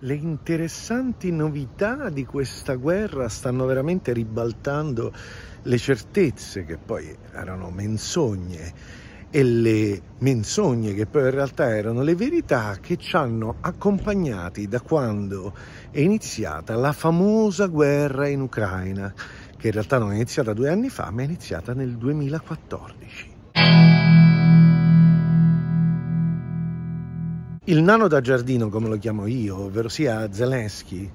le interessanti novità di questa guerra stanno veramente ribaltando le certezze che poi erano menzogne e le menzogne che poi in realtà erano le verità che ci hanno accompagnati da quando è iniziata la famosa guerra in Ucraina, che in realtà non è iniziata due anni fa, ma è iniziata nel 2014. Il nano da giardino, come lo chiamo io, ovvero sia Zelensky,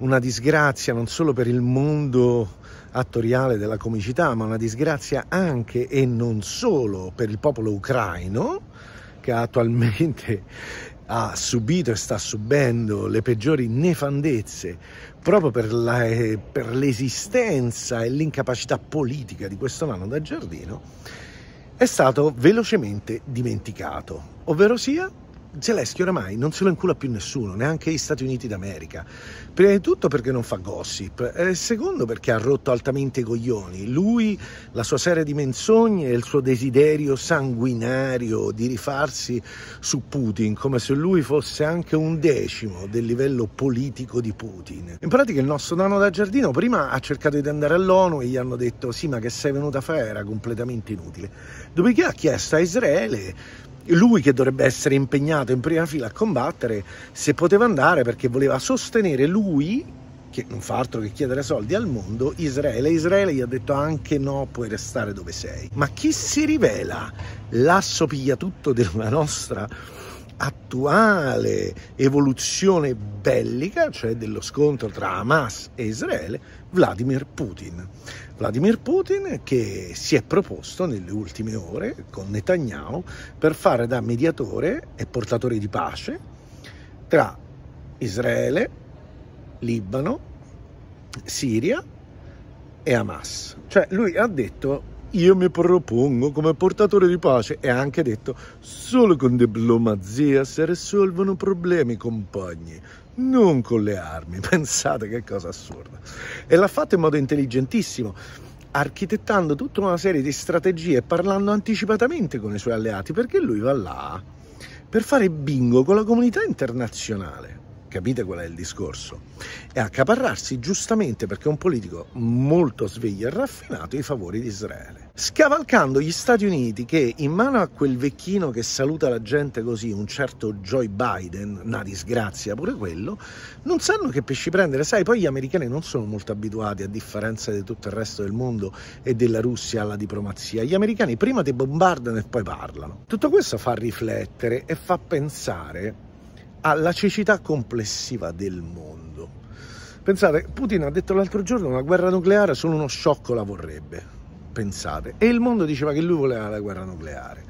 una disgrazia non solo per il mondo attoriale della comicità, ma una disgrazia anche e non solo per il popolo ucraino, che attualmente ha subito e sta subendo le peggiori nefandezze proprio per, la, per l'esistenza e l'incapacità politica di questo nano da giardino, è stato velocemente dimenticato, ovvero sia Zelensky oramai non se lo incula più nessuno, neanche gli Stati Uniti d'America. Prima di tutto perché non fa gossip, e secondo perché ha rotto altamente i coglioni. Lui, la sua serie di menzogne e il suo desiderio sanguinario di rifarsi su Putin, come se lui fosse anche un decimo del livello politico di Putin. In pratica il nostro nano da giardino prima ha cercato di andare all'ONU e gli hanno detto sì ma che sei venuta a fare era completamente inutile. Dopodiché ha chiesto a Israele lui che dovrebbe essere impegnato in prima fila a combattere, se poteva andare perché voleva sostenere lui, che non fa altro che chiedere soldi al mondo, Israele. Israele gli ha detto anche no, puoi restare dove sei. Ma chi si rivela l'asso tutto della nostra attuale evoluzione bellica, cioè dello scontro tra Hamas e Israele, Vladimir Putin. Vladimir Putin che si è proposto nelle ultime ore con Netanyahu per fare da mediatore e portatore di pace tra Israele, Libano, Siria e Hamas. Cioè lui ha detto io mi propongo come portatore di pace e ha anche detto solo con diplomazia si risolvono problemi compagni non con le armi. Pensate che cosa assurda. E l'ha fatto in modo intelligentissimo, architettando tutta una serie di strategie, parlando anticipatamente con i suoi alleati, perché lui va là per fare bingo con la comunità internazionale. Capite qual è il discorso? E accaparrarsi giustamente perché è un politico molto sveglio e raffinato i favori di Israele. Scavalcando gli Stati Uniti che in mano a quel vecchino che saluta la gente così, un certo Joe Biden, una disgrazia pure quello, non sanno che pesci prendere. Sai, poi gli americani non sono molto abituati, a differenza di tutto il resto del mondo e della Russia, alla diplomazia. Gli americani prima ti bombardano e poi parlano. Tutto questo fa riflettere e fa pensare alla cecità complessiva del mondo. Pensate, Putin ha detto l'altro giorno una guerra nucleare solo uno sciocco la vorrebbe, pensate, e il mondo diceva che lui voleva la guerra nucleare.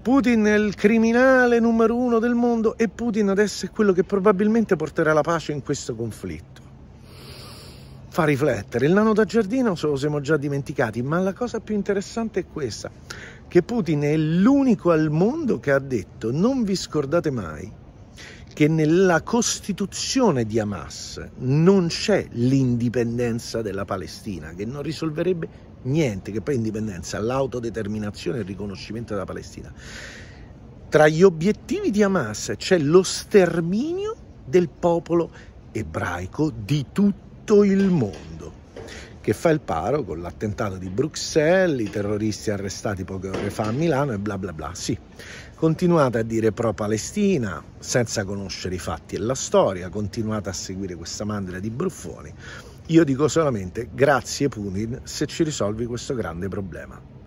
Putin è il criminale numero uno del mondo e Putin adesso è quello che probabilmente porterà la pace in questo conflitto. Fa riflettere, il nano da giardino se lo siamo già dimenticati, ma la cosa più interessante è questa, che Putin è l'unico al mondo che ha detto non vi scordate mai che nella Costituzione di Hamas non c'è l'indipendenza della Palestina, che non risolverebbe niente, che poi indipendenza, l'autodeterminazione e il riconoscimento della Palestina. Tra gli obiettivi di Hamas c'è lo sterminio del popolo ebraico di tutto il mondo, che fa il paro con l'attentato di Bruxelles, i terroristi arrestati poche ore fa a Milano e bla bla bla. Sì, Continuate a dire pro-Palestina senza conoscere i fatti e la storia, continuate a seguire questa mandria di bruffoni. Io dico solamente grazie Putin se ci risolvi questo grande problema.